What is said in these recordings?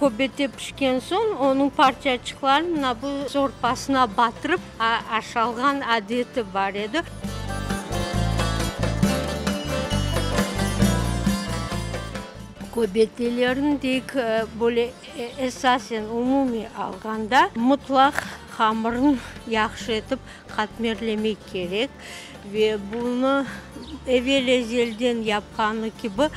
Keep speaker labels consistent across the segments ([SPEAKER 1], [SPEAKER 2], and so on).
[SPEAKER 1] көбете пішкен соң оның парчачықларын мына бұл сорпасына батырып ашалған әдеті бар еді көбетелерін дейік более эсасен умуми алғанда мұтлақ қамырын яқшы етіп қатмерлемей керек ве бұны әуелі япқаны кебі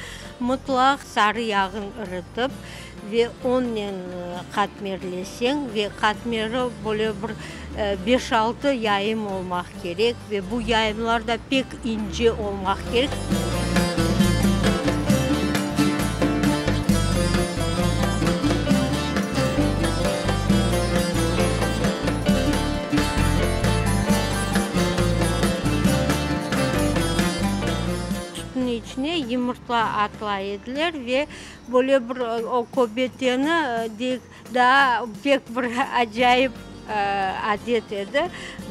[SPEAKER 1] мұтлақ сары яғын ұрытып ве оннен э, қатмерлесең қатмері боле бір 5-6 э, яйым олмақ керек ве бұл яйымларда пек инже олмақ керек ішіне емұртла атыла еділер ве бөле бір көбетені дек да бек бір әжайып әдет еді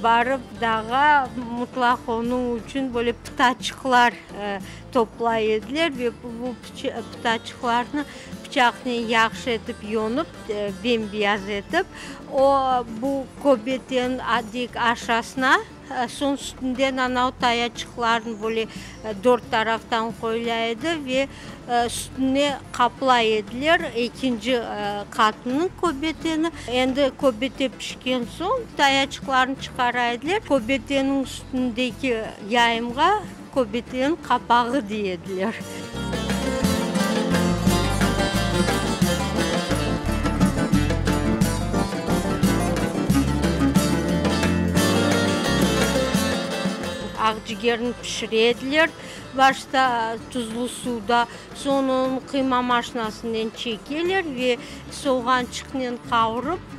[SPEAKER 1] барып даға мұтлақ оны үшін бөле птачықлар топлай еділер ве бұл птачықларны пышчакны яхшы этип йонып бембияз етіп о бұл кобеттен адик ашасына сонун анау таячыкларын боле төрт тараптан коюлайды ве үстіне қаплай еділер екінші қатының көбетені енді кобете пишкен соң таячыкларын чыгара көбетенің үстіндегі яйымға яйымга қапағы капагы жігерін пішіреділер башта тұзлы суда соның қима машинасынан чекелер ве соған чықнен қауырып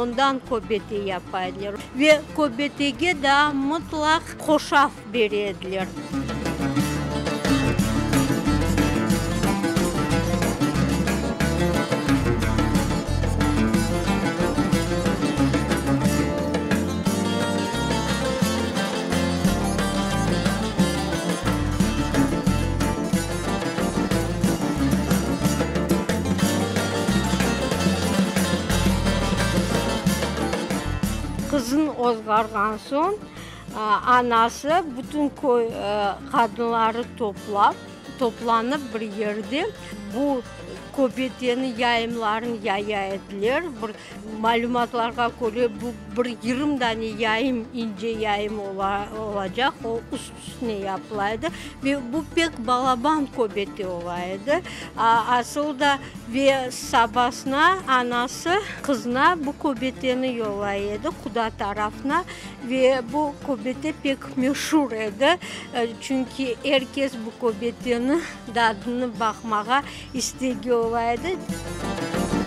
[SPEAKER 1] ондан көбете япайлар ве көбетеге да мұтлақ қошаф береділер qızın o'zgargan so'ng e, anasi butun ko'y e, qadinlari to'plab toplanıp bir yerde bu көбетені яйымларын әділер. бір мәліматларға көре бір ерімдәне яйым инже яйым олажак ол үст үстіне япылайды бұл пек балабан көбете олайды асыл да ве сабасына анасы қызына бұл көбетені еді құда тарафына ве бұл көбете пек мешур еді э, Чүнкі әркес бұл көбетені дадыны бақмаға истеге provided.